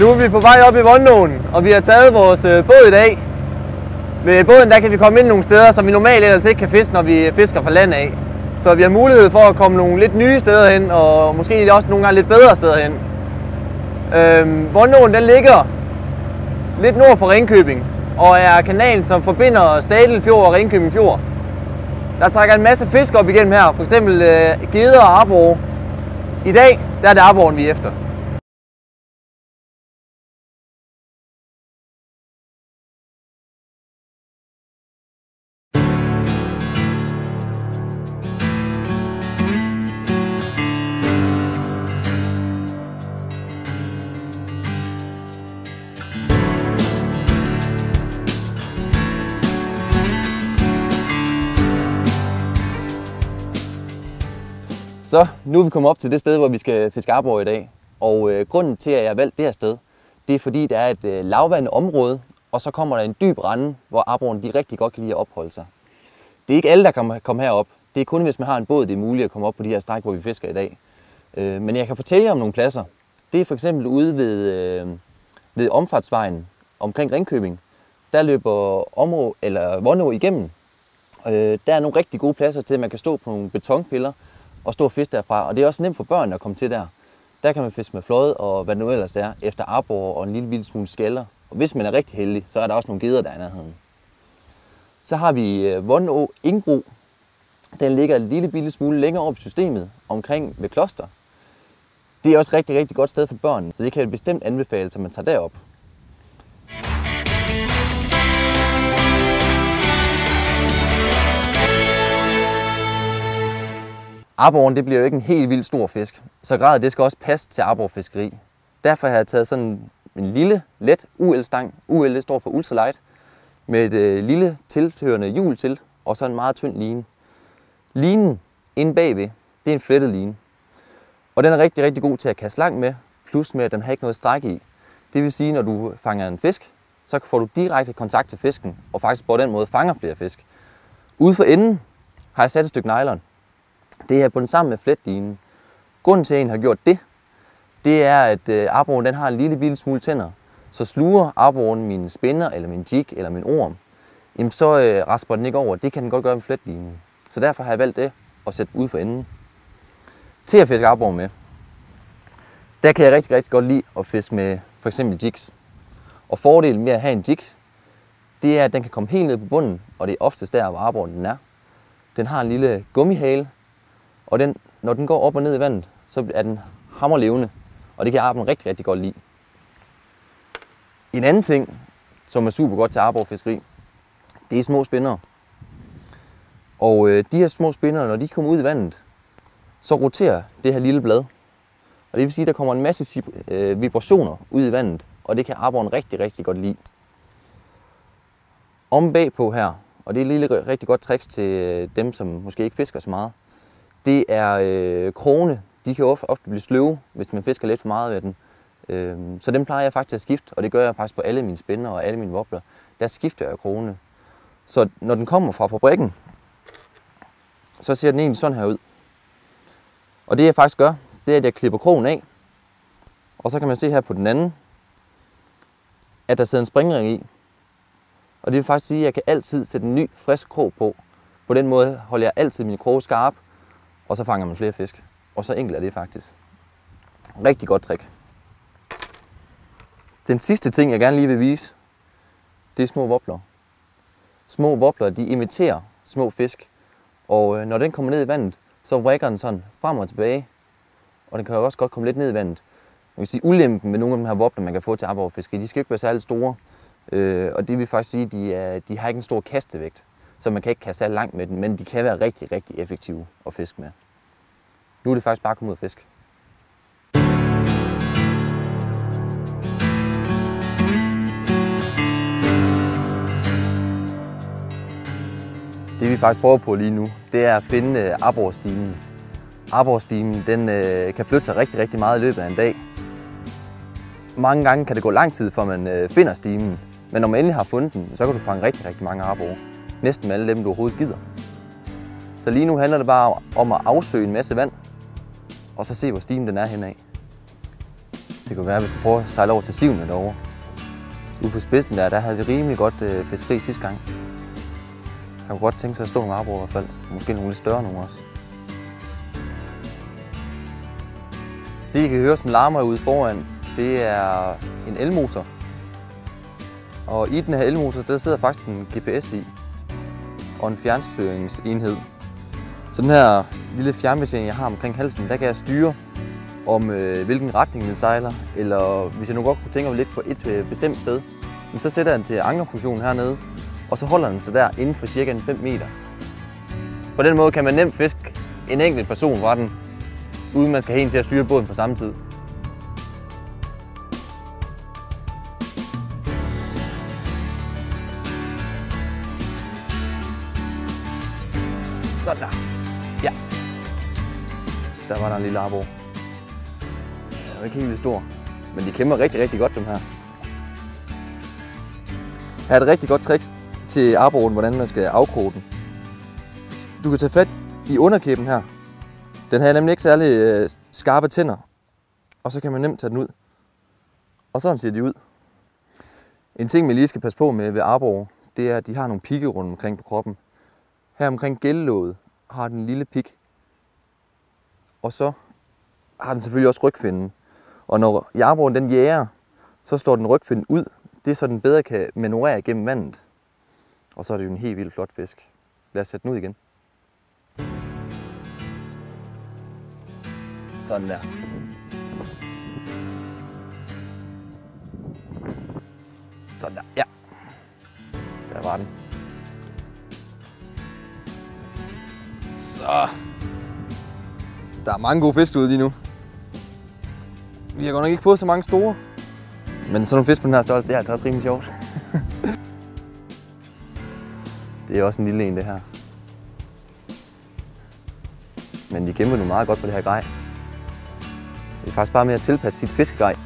Nu er vi på vej op i Vondåen, og vi har taget vores øh, båd i dag. Med båden der kan vi komme ind nogle steder, som vi normalt ellers ikke kan fiske, når vi fisker fra land af. Så vi har mulighed for at komme nogle lidt nye steder hen, og måske også nogle gange lidt bedre steder hen. Øhm, Vondåen den ligger lidt nord for Ringkøbing, og er kanalen, som forbinder Stadel Fjord og Ringkøbing Fjord. Der trækker en masse fisk op igennem her, f.eks. Øh, geder og arbor. I dag der er det arboren, vi er efter. Så nu er vi kommet op til det sted, hvor vi skal fiske arbor i dag. Og øh, grunden til, at jeg har valgt det her sted, det er fordi, der er et øh, lavvandet område, og så kommer der en dyb rende, hvor arboren de rigtig godt kan lide at opholde sig. Det er ikke alle, der kan komme herop. Det er kun, hvis man har en båd, det er muligt at komme op på de her stræk, hvor vi fisker i dag. Øh, men jeg kan fortælle jer om nogle pladser. Det er for eksempel ude ved, øh, ved omfartsvejen omkring Ringkøbing. Der løber område, eller Vondå igennem. Øh, der er nogle rigtig gode pladser til, at man kan stå på nogle betonpiller, og stå og fiske derfra. Og det er også nemt for børn at komme til der. Der kan man fiske med flåde og hvad det nu ellers er, efter arbor og en lille, lille smule skaller. Og hvis man er rigtig heldig, så er der også nogle geder der i nærheden. Så har vi øh, Vondå Ingbro. Den ligger en lille, lille smule længere op i systemet, omkring ved kloster. Det er også et rigtig, rigtig godt sted for børn, så det kan jeg bestemt anbefale, at man tager derop. Arboren det bliver jo ikke en helt vildt stor fisk, så gradet det skal også passe til arborfiskeri. Derfor har jeg taget sådan en lille, let UL-stang. UL det står for ultralight. Med et øh, lille tilhørende hjul til, og så en meget tynd line. Linen inde bagved, det er en flettet line. Og den er rigtig, rigtig god til at kaste langt med, plus med, at den har ikke noget stræk i. Det vil sige, når du fanger en fisk, så får du direkte kontakt til fisken, og faktisk på den måde fanger flere fisk. Ude for enden har jeg sat et stykke nylon. Det er bundet sammen med fletdinen. Grunden til, at en har gjort det, det er, at øh, arboren den har en lille bitte smule tænder. Så sluger arboren min spænder, eller min jig, eller min orm, jamen så øh, rasper den ikke over. Det kan den godt gøre med fletdinen. Så derfor har jeg valgt det at sætte ud for enden. Til at fiske arboren med, der kan jeg rigtig, rigtig godt lide at fiske med for eksempel jigs. Og fordelen med at have en jig, det er, at den kan komme helt ned på bunden, og det er oftest der, hvor arboren den er. Den har en lille gummihale, og den, når den går op og ned i vandet, så er den hammerlevende, og det kan arben rigtig, rigtig godt lide. En anden ting, som er super godt til arborfiskeri, det er små spinnere. Og øh, de her små spinnere, når de kommer ud i vandet, så roterer det her lille blad. Og det vil sige, at der kommer en masse øh, vibrationer ud i vandet, og det kan arboren rigtig, rigtig godt lide. Om bagpå her, og det er et lille rigtig godt trick til øh, dem, som måske ikke fisker så meget, det er øh, krone. De kan ofte, ofte blive sløve, hvis man fisker lidt for meget ved den. Øh, så dem plejer jeg faktisk at skifte, og det gør jeg faktisk på alle mine spænder og alle mine wobbler. Der skifter jeg krone. Så når den kommer fra fabrikken, så ser den egentlig sådan her ud. Og det jeg faktisk gør, det er, at jeg klipper krogen af. Og så kan man se her på den anden, at der sidder en springring i. Og det vil faktisk sige, at jeg kan altid sætte en ny, frisk krog på. På den måde holder jeg altid min krog skarp, og så fanger man flere fisk. Og så enkelt er det faktisk. Rigtig godt trick. Den sidste ting, jeg gerne lige vil vise, det er små wobbler. Små wobbler, de imiterer små fisk. Og øh, når den kommer ned i vandet, så vrikker den sådan frem og tilbage. Og den kan jo også godt komme lidt ned i vandet. Man kan sige, ulempen med nogle af de her wobbler, man kan få til arborfiskeri, de skal ikke være særlig store. Øh, og det vil faktisk sige, at de, er, de har ikke en stor kastevægt så man kan ikke kaste langt med den, men de kan være rigtig, rigtig effektive at fiske med. Nu er det faktisk bare at komme ud og fiske. Det vi faktisk prøver på lige nu, det er at finde øh, arborstimen. Arborstimen den, øh, kan flytte sig rigtig, rigtig meget i løbet af en dag. Mange gange kan det gå lang tid, før man øh, finder stimen. Men når man endelig har fundet den, så kan du fange rigtig, rigtig mange arbor næsten med alle dem, du overhovedet gider. Så lige nu handler det bare om at afsøge en masse vand, og så se, hvor stimen den er henad. Det kunne være, at vi skulle prøve at sejle over til Sivene derovre. Ude på spidsen der, der havde vi rimelig godt øh, fiskeri sidste gang. Jeg kunne godt tænke sig at stå nogle arbor i hvert fald. Måske nogle lidt større nogle også. Det, I kan høre, som larmer ude foran, det er en elmotor. Og i den her elmotor, der sidder faktisk en GPS i. Og en fjernstyringsenhed. Så den her lille fjernbetjening, jeg har omkring halsen, der kan jeg styre om øh, hvilken retning den sejler, eller hvis jeg nu godt kunne tænke mig lidt på et øh, bestemt sted, så sætter jeg den til ankerfunktionen hernede, og så holder den sig der inden for cirka 5 meter. På den måde kan man nemt fiske en enkelt person fra den, uden man skal have en til at styre båden på samme tid. Ja. Der var der en lille arbor. Den er ikke helt stor, men de kæmper rigtig, rigtig godt, dem her. Her er et rigtig godt trick til arboren, hvordan man skal afkroge den. Du kan tage fat i underkæben her. Den har nemlig ikke særlig øh, skarpe tænder, og så kan man nemt tage den ud. Og sådan ser de ud. En ting, man lige skal passe på med ved arbor, det er, at de har nogle pigge rundt omkring på kroppen. Her omkring gældlåget har den en lille pik. Og så har den selvfølgelig også rygfinden. Og når jarboren den jæger, så står den rygfinden ud. Det er så den bedre kan manøvrere gennem vandet. Og så er det jo en helt vildt flot fisk. Lad os sætte den ud igen. Sådan der. Sådan der, ja. Der var den. Så. Der er mange gode fisk ude lige nu. Vi har godt nok ikke fået så mange store. Men sådan nogle fisk på den her størrelse, det er altså også rimelig sjovt. det er også en lille en, det her. Men de kæmper nu meget godt på det her grej. Det er faktisk bare med at tilpasse dit fiskegrej